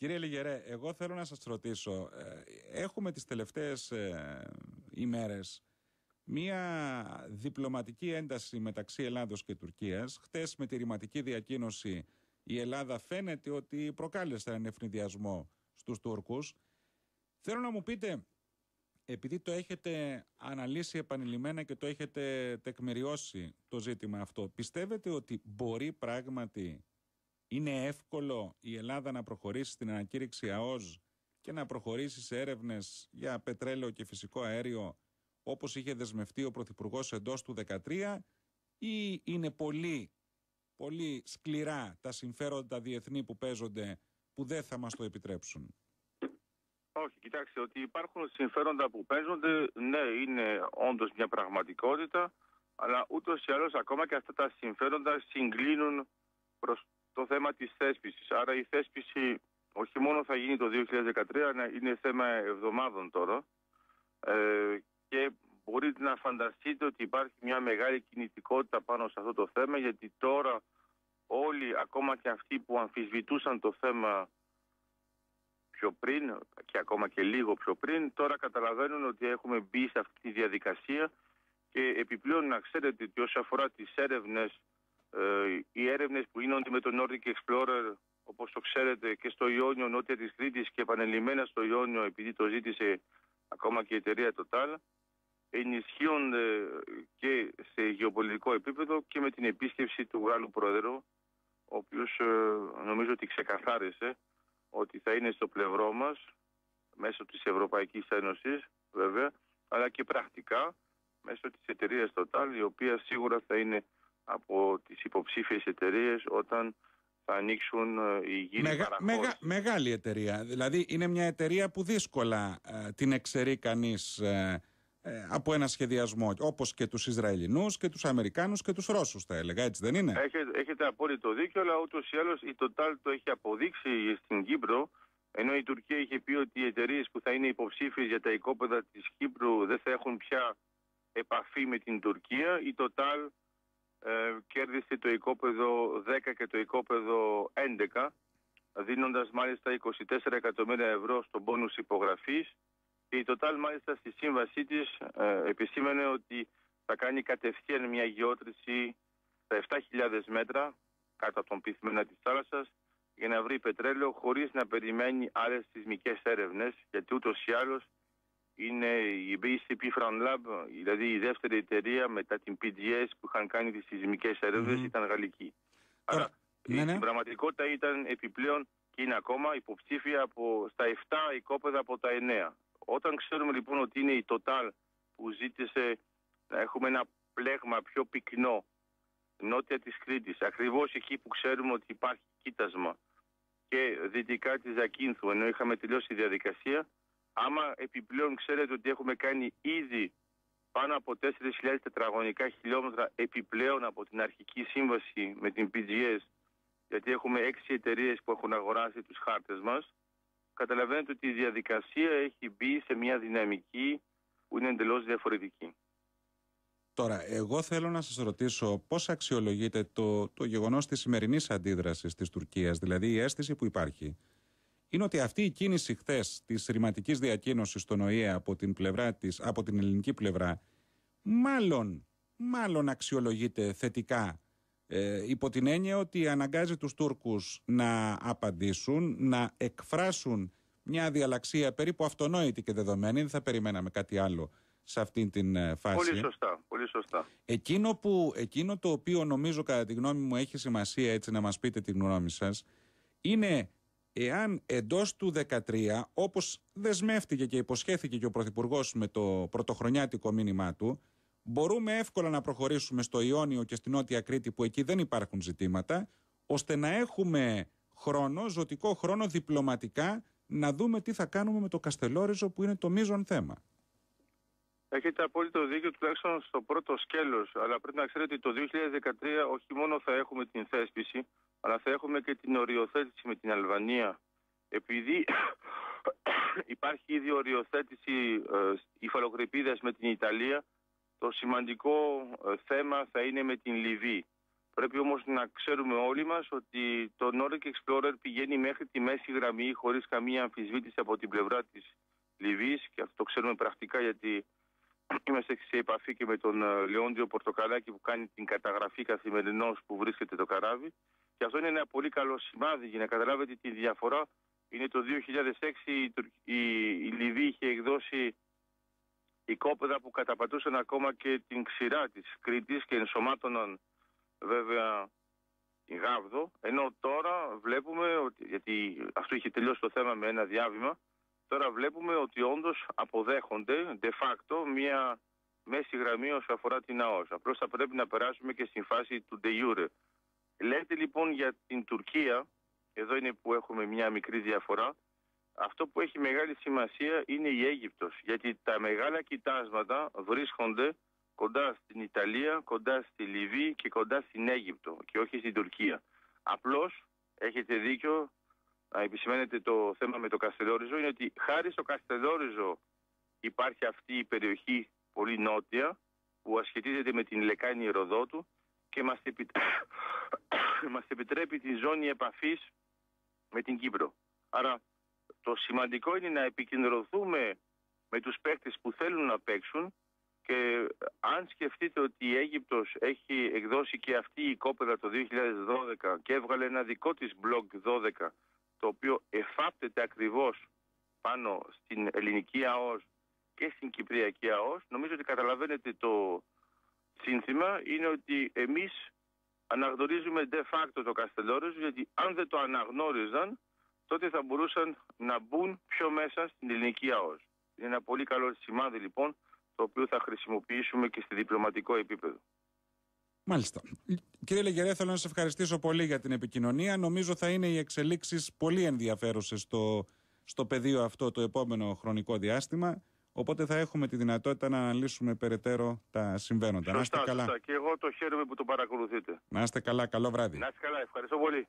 Κύριε Λιγερέ, εγώ θέλω να σας ρωτήσω, ε, έχουμε τις τελευταίες ε, ημέρες μία διπλωματική ένταση μεταξύ Ελλάδος και Τουρκίας. Χτες με τη ρηματική διακοίνωση η Ελλάδα φαίνεται ότι προκάλεσε έναν ευνηδιασμό στους Τούρκους. Θέλω να μου πείτε, επειδή το έχετε αναλύσει επανειλημμένα και το έχετε τεκμηριώσει το ζήτημα αυτό, πιστεύετε ότι μπορεί πράγματι, είναι εύκολο η Ελλάδα να προχωρήσει στην ανακήρυξη ΑΟΖ και να προχωρήσει σε έρευνες για πετρέλαιο και φυσικό αέριο όπως είχε δεσμευτεί ο Πρωθυπουργός εντός του 2013 ή είναι πολύ, πολύ σκληρά τα συμφέροντα διεθνή που παίζονται που δεν θα μας το επιτρέψουν; Όχι, κοιτάξτε, ότι υπάρχουν συμφέροντα που παίζονται, ναι, είναι όντως μια πραγματικότητα, αλλά ούτως ή άλλως ακόμα και αυτά τα συμφέροντα συγκλίνουν προς το θέμα της θέσπισης. Άρα η θέσπιση όχι μόνο θα γίνει το 2013, αλλά είναι θέμα εβδομάδων τώρα. Ε, και μπορείτε να φανταστείτε ότι υπάρχει μια μεγάλη κινητικότητα πάνω σε αυτό το θέμα γιατί τώρα όλοι, ακόμα και αυτοί που αμφισβητούσαν το θέμα πιο πριν και ακόμα και λίγο πιο πριν, τώρα καταλαβαίνουν ότι έχουμε μπει σε αυτή τη διαδικασία και επιπλέον να ξέρετε ότι όσο αφορά τις έρευνες, ε, οι έρευνες που γίνονται με τον Nordic Explorer, όπως το ξέρετε και στο Ιόνιο νότια της Κρήτης και επανελειμμένα στο Ιόνιο επειδή το ζήτησε ακόμα και η εταιρεία Total, ενισχύονται και σε γεωπολιτικό επίπεδο και με την επίσκεψη του Γάλλου Πρόεδρου, ο οποίος ε, νομίζω ότι ξεκαθάρισε ότι θα είναι στο πλευρό μας μέσω της Ευρωπαϊκής Ένωσης βέβαια, αλλά και πρακτικά μέσω της εταιρείας Total, η οποία σίγουρα θα είναι από τις υποψήφιες εταιρείες όταν θα ανοίξουν ε, οι γύροι Μεγα, μεγα, Μεγάλη εταιρεία, δηλαδή είναι μια εταιρεία που δύσκολα ε, την εξαιρεί κανείς ε, ε, από ένα σχεδιασμό όπως και τους Ισραηλινούς και τους Αμερικάνους και τους Ρώσους, θα έλεγα, έτσι δεν είναι; Έχετε, έχετε απόλυτο δίκιο, αλλά ούτως ή άλλως η Total το έχει αποδείξει στην Κύπρο. Ενώ η Τουρκία είχε πει ότι οι εταιρείες που θα είναι υποψήφιες για τα οικόπεδα της Κύπρου δεν θα έχουν πια επαφή με την Τουρκία, η Total ε, κέρδισε το οικόπεδο 10 και το οικόπεδο 11, δίνοντας μάλιστα 24 εκατομμύρια ευρώ στον πόνους υπογραφής. Και η Total μάλιστα στη σύμβασή της ε, επισήμανε ότι θα κάνει κατευθείαν μια γεώτρηση στα 7.000 μέτρα κάτω από τον πυθμένα της θάλασσας για να βρει πετρέλαιο χωρίς να περιμένει άλλες σεισμικές έρευνες γιατί ούτως ή άλλως είναι η BCP Front Lab, δηλαδή η δεύτερη εταιρεία μετά την PGS που είχαν κάνει τις σεισμικές έρευνες ήταν γαλλική. Άρα ναι, ναι. πραγματικότητα ήταν επιπλέον και είναι ακόμα υποψήφια από, στα 7 οικόπεδα από τα 9. Όταν ξέρουμε λοιπόν ότι είναι η Total που ζήτησε να έχουμε ένα πλέγμα πιο πυκνό νότια της Κρήτης, ακριβώς εκεί που ξέρουμε ότι υπάρχει κοίτασμα και δυτικά της Ζακίνθου, ενώ είχαμε τελειώσει τη διαδικασία, άμα επιπλέον ξέρετε ότι έχουμε κάνει ήδη πάνω από 4.000 τετραγωνικά χιλιόμετρα επιπλέον από την αρχική σύμβαση με την PGS, γιατί έχουμε έξι εταιρείες που έχουν αγοράσει τους χάρτες μας, καταλαβαίνετε ότι η διαδικασία έχει μπει σε μια δυναμική που είναι εντελώς διαφορετική. Τώρα, εγώ θέλω να σας ρωτήσω πώς αξιολογείτε το, το γεγονός της σημερινής αντίδρασης της Τουρκίας, δηλαδή η αίσθηση που υπάρχει είναι ότι αυτή η κίνηση χθες της ρηματικής διακίνωσης στον ΟΗΕ από την, πλευρά της, από την ελληνική πλευρά μάλλον, μάλλον αξιολογείται θετικά ε, υπό την έννοια ότι αναγκάζει τους Τούρκους να απαντήσουν, να εκφράσουν μια διαλαξία περίπου αυτονόητη και δεδομένη, δεν θα περιμέναμε κάτι άλλο σε αυτήν την ε, φάση. Πολύ σωστά, πολύ σωστά. Εκείνο, που, εκείνο το οποίο νομίζω κατά τη γνώμη μου έχει σημασία έτσι να μας πείτε την γνώμη σας είναι εάν εντός του 2013 όπως δεσμεύτηκε και υποσχέθηκε και ο Πρωθυπουργός με το πρωτοχρονιάτικο μήνυμά του μπορούμε εύκολα να προχωρήσουμε στο Ιόνιο και στην Νότια Κρήτη που εκεί δεν υπάρχουν ζητήματα, ώστε να έχουμε χρόνο, ζωτικό χρόνο διπλωματικά να δούμε τι θα κάνουμε με το Καστελόριζο που είναι το μείζον θέμα. Έχετε απόλυτο δίκιο τουλάχιστον στο πρώτο σκέλος, αλλά πρέπει να ξέρετε ότι το 2013 όχι μόνο θα έχουμε την θέσπιση, αλλά θα έχουμε και την οριοθέτηση με την Αλβανία. Επειδή υπάρχει ήδη οριοθέτηση ε, υφαλοκρηπίδας με την Ιταλία, το σημαντικό ε, θέμα θα είναι με την Λιβύη. Πρέπει όμως να ξέρουμε όλοι μας ότι το Nordic Explorer πηγαίνει μέχρι τη μέση γραμμή χωρίς καμία αμφισβήτηση από την πλευρά της Λιβύης και αυτό το ξέρουμε πρακτικά γιατί είμαστε σε επαφή και με τον ε, Λεόντιο Πορτοκαλάκη που κάνει την καταγραφή καθημερινώς που βρίσκεται το καράβι και αυτό είναι ένα πολύ καλό σημάδι για να καταλάβετε τη διαφορά. Είναι το 2006 η, η Λιβύη είχε εκδώσει οικόπεδα που καταπατούσαν ακόμα και την ξηρά της Κρήτης και ενσωμάτωναν βέβαια η Γάβδο, ενώ τώρα βλέπουμε, ότι, γιατί αυτό είχε τελειώσει το θέμα με ένα διάβημα, τώρα βλέπουμε ότι όντως αποδέχονται de facto μια μέση γραμμή όσο αφορά την ΑΟΣ. Απλώς θα πρέπει να περάσουμε και στην φάση του de jure. Λέτε λοιπόν για την Τουρκία, εδώ είναι που έχουμε μια μικρή διαφορά, αυτό που έχει μεγάλη σημασία είναι η Αίγυπτος, γιατί τα μεγάλα κοιτάσματα βρίσκονται κοντά στην Ιταλία, κοντά στη Λιβύη και κοντά στην Αίγυπτο και όχι στην Τουρκία. Απλώς έχετε δίκιο να επισημαίνετε το θέμα με το Καστελόριζο είναι ότι χάρη στο Καστελόριζο υπάρχει αυτή η περιοχή πολύ νότια που ασχετίζεται με την λεκάνη Ροδότου και μας, μας επιτρέπει τη ζώνη επαφής με την Κύπρο. Άρα το σημαντικό είναι να επικεντρωθούμε με τους παίκτες που θέλουν να παίξουν και αν σκεφτείτε ότι η Αίγυπτος έχει εκδώσει και αυτή η κόπεδα το 2012 και έβγαλε ένα δικό της blog 12 το οποίο εφάπτεται ακριβώς πάνω στην ελληνική ΑΟΣ και στην κυπριακή ΑΟΣ νομίζω ότι καταλαβαίνετε το σύνθημα είναι ότι εμείς αναγνωρίζουμε de facto το Καστελόρες γιατί αν δεν το αναγνώριζαν τότε θα μπορούσαν να μπουν πιο μέσα στην ελληνική ΑΟΣ. Είναι ένα πολύ καλό σημάδι λοιπόν το οποίο θα χρησιμοποιήσουμε και στη διπλωματικό επίπεδο. Μάλιστα. Κύριε Λεγερέ, θέλω να σας ευχαριστήσω πολύ για την επικοινωνία. Νομίζω θα είναι οι εξελίξεις πολύ ενδιαφέρουσες στο, στο πεδίο αυτό το επόμενο χρονικό διάστημα. Οπότε θα έχουμε τη δυνατότητα να αναλύσουμε περαιτέρω τα συμβαίνοντα. Σωστά, να είστε καλά. Σωστά. Και εγώ το χαίρομαι που το παρακολουθείτε. Να είστε καλά. Καλό βράδυ. Να είστε καλά. Ευχαριστώ πολύ.